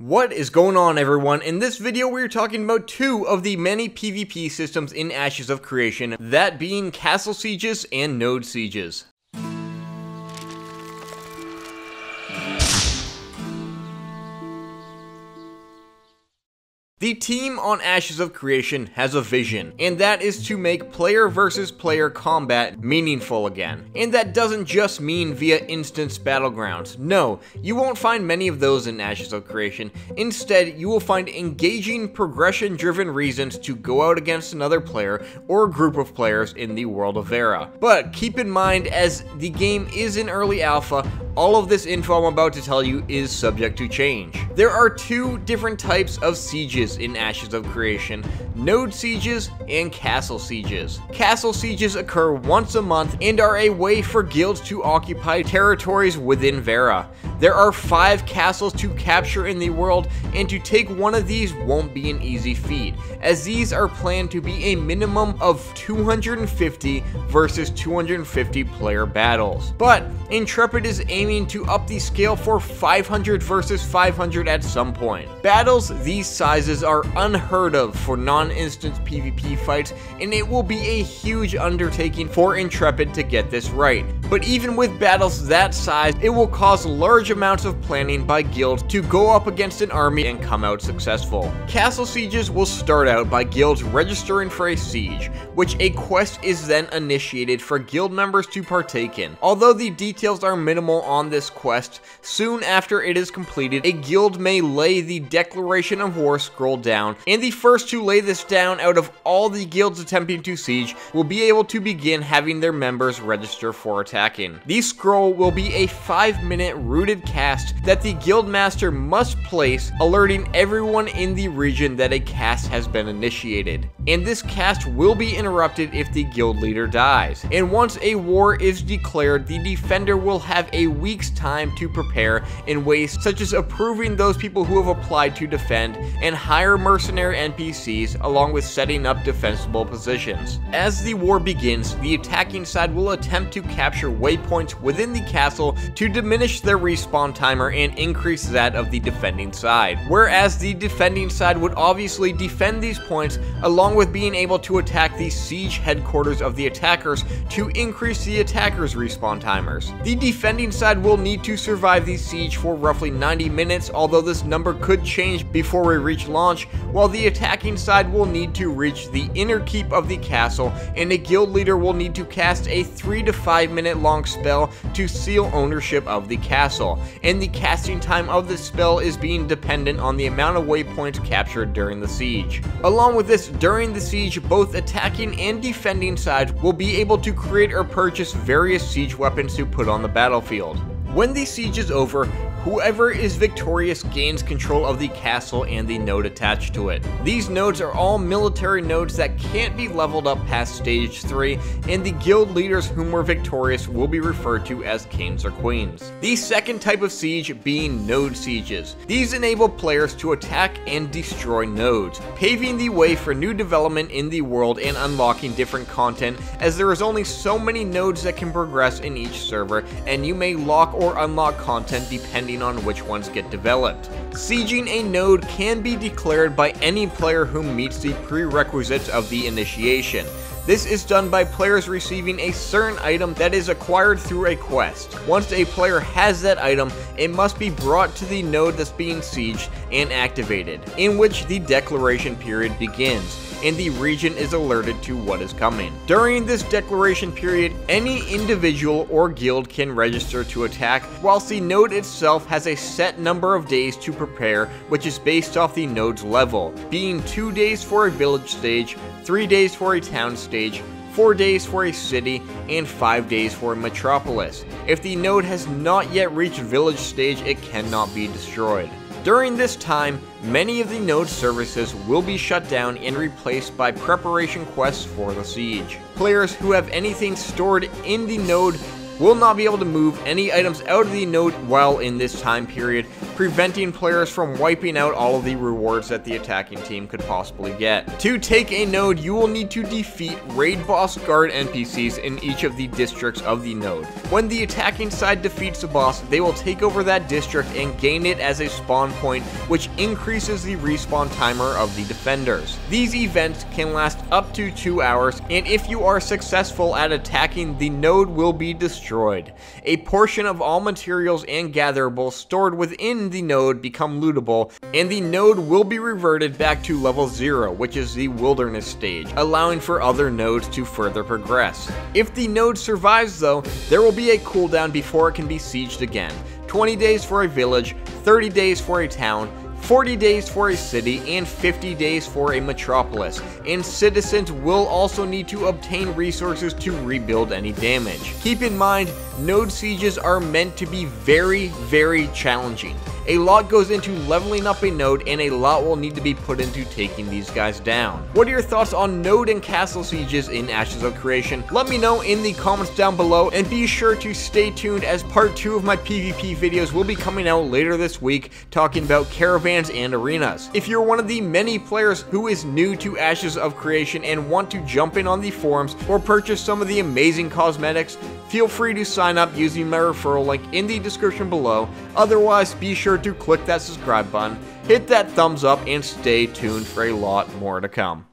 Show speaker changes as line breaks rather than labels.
What is going on everyone? In this video we are talking about two of the many PvP systems in Ashes of Creation, that being Castle Sieges and Node Sieges. The team on Ashes of Creation has a vision, and that is to make player versus player combat meaningful again. And that doesn't just mean via instance battlegrounds. No, you won't find many of those in Ashes of Creation. Instead, you will find engaging, progression driven reasons to go out against another player or group of players in the world of Verra. But keep in mind, as the game is in early alpha, all of this info I'm about to tell you is subject to change. There are two different types of sieges in Ashes of Creation, node sieges and castle sieges. Castle sieges occur once a month and are a way for guilds to occupy territories within Verra. There are five castles to capture in the world, and to take one of these won't be an easy feat, as these are planned to be a minimum of 250 versus 250 player battles. But Intrepid is aiming to up the scale for 500 versus 500 at some point. Battles these sizes are unheard of for non-instance PvP fights, and it will be a huge undertaking for Intrepid to get this right. But even with battles that size, it will cause large amounts of planning by guilds to go up against an army and come out successful. Castle sieges will start out by guilds registering for a siege, which a quest is then initiated for guild members to partake in. Although the details are minimal on this quest, soon after it is completed, a guild may lay the Declaration of War scroll down, and the first to lay this down out of all the guilds attempting to siege will be able to begin having their members register for attacking. The scroll will be a 5 minute rooted cast that the guildmaster must place, alerting everyone in the region that a cast has been initiated. And this cast will be interrupted if the guild leader dies. And once a war is declared, the defender will have a week's time to prepare in ways such as approving those people who have applied to defend and hire mercenary NPCs along with setting up defensible positions. As the war begins, the attacking side will attempt to capture waypoints within the castle to diminish their respawn respawn timer and increase that of the defending side. Whereas the defending side would obviously defend these points along with being able to attack the siege headquarters of the attackers to increase the attackers respawn timers. The defending side will need to survive the siege for roughly 90 minutes, although this number could change before we reach launch, while the attacking side will need to reach the inner keep of the castle, and a guild leader will need to cast a 3 to 5 minute long spell to seal ownership of the castle and the casting time of this spell is being dependent on the amount of waypoints captured during the siege. Along with this, during the siege, both attacking and defending sides will be able to create or purchase various siege weapons to put on the battlefield. When the siege is over, Whoever is victorious gains control of the castle and the node attached to it. These nodes are all military nodes that can't be leveled up past stage 3, and the guild leaders whom were victorious will be referred to as kings or queens. The second type of siege being node sieges. These enable players to attack and destroy nodes, paving the way for new development in the world and unlocking different content as there is only so many nodes that can progress in each server, and you may lock or unlock content depending depending on which ones get developed. Sieging a node can be declared by any player who meets the prerequisites of the initiation. This is done by players receiving a certain item that is acquired through a quest. Once a player has that item, it must be brought to the node that's being sieged and activated, in which the declaration period begins and the region is alerted to what is coming. During this declaration period, any individual or guild can register to attack, whilst the node itself has a set number of days to prepare, which is based off the node's level, being 2 days for a village stage, 3 days for a town stage, 4 days for a city, and 5 days for a metropolis. If the node has not yet reached village stage, it cannot be destroyed. During this time, many of the node services will be shut down and replaced by preparation quests for the siege. Players who have anything stored in the node will not be able to move any items out of the node while in this time period, preventing players from wiping out all of the rewards that the attacking team could possibly get. To take a node, you will need to defeat raid boss guard NPCs in each of the districts of the node. When the attacking side defeats a boss, they will take over that district and gain it as a spawn point, which increases the respawn timer of the defenders. These events can last up to 2 hours, and if you are successful at attacking, the node will be destroyed. A portion of all materials and gatherables stored within the node become lootable, and the node will be reverted back to level 0, which is the wilderness stage, allowing for other nodes to further progress. If the node survives though, there will be a cooldown before it can be sieged again. 20 days for a village, 30 days for a town, 40 days for a city, and 50 days for a metropolis, and citizens will also need to obtain resources to rebuild any damage. Keep in mind, node sieges are meant to be very, very challenging. A lot goes into leveling up a node and a lot will need to be put into taking these guys down. What are your thoughts on node and castle sieges in Ashes of Creation? Let me know in the comments down below and be sure to stay tuned as part 2 of my PvP videos will be coming out later this week talking about caravans and arenas. If you're one of the many players who is new to Ashes of Creation and want to jump in on the forums or purchase some of the amazing cosmetics, feel free to sign up using my referral link in the description below. Otherwise, be sure to click that subscribe button, hit that thumbs up, and stay tuned for a lot more to come.